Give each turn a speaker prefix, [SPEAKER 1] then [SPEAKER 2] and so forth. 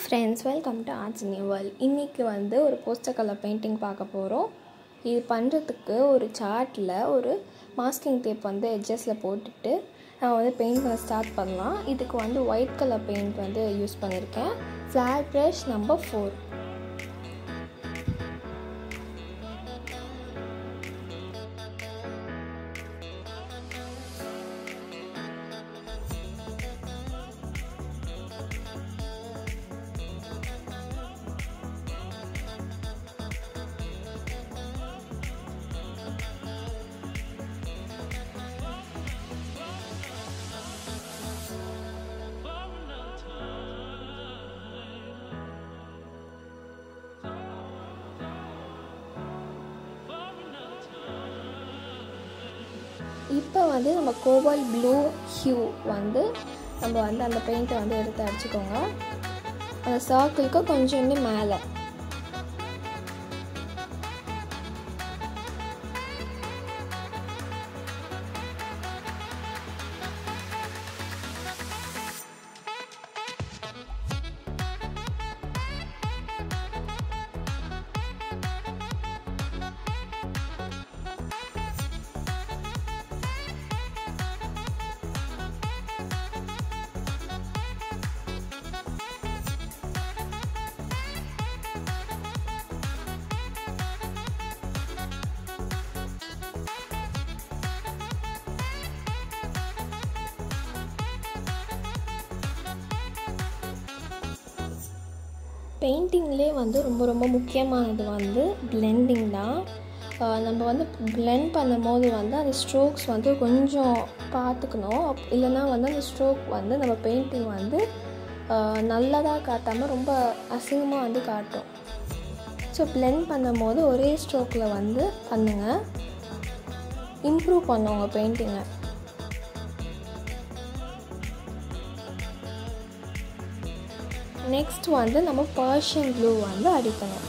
[SPEAKER 1] Friends welcome to arts new world இன்றைக்கி வந்து ஒரு போஸ்டர் கலர் பெயிண்டிங் பார்க்க போகிறோம் இது பண்ணுறதுக்கு ஒரு சார்ட்டில் ஒரு மாஸ்கிங் டேப் வந்து எட்ஜஸில் போட்டுட்டு நான் வந்து பெயிண்ட் பண்ண ஸ்டார்ட் பண்ணலாம். இதுக்கு வந்து ஒயிட் கலர் பெயிண்ட் வந்து யூஸ் பண்ணியிருக்கேன் ஃப்ளார் ப்ரஷ் நம்பர் ஃபோர் இப்போ வந்து நம்ம கோபால் ப்ளூ ஹியூ வந்து நம்ம வந்து அந்த பெயிண்ட்டை வந்து எடுத்து அடிச்சுக்கோங்க. அந்த சர்க்கிளுக்கு கொஞ்சமே மேலே. பெயிண்டிங்லேயே வந்து ரொம்ப ரொம்ப முக்கியமானது வந்து பிளெண்டிங் தான். நம்ம வந்து பிளெண்ட் பண்ணும்போது வந்து அந்த ஸ்ட்ரோக்ஸ் வந்து கொஞ்சம் பார்த்துக்கணும். இல்லைனா வந்து அந்த ஸ்ட்ரோக் வந்து நம்ம பெயிண்டிங் வந்து நல்லதாக காட்டாமல் ரொம்ப அசிங்கமாக வந்து காட்டும். ஸோ பிளெண்ட் பண்ணும்போது ஒரே ஸ்ட்ரோக்கில் வந்து பண்ணுங்கள் இம்ப்ரூவ் பண்ணுவோங்க பெயிண்டிங்கை நெக்ஸ்ட் வந்து நம்ம பர்ஷியன் ப்ளூ வந்து அடிக்கணும்.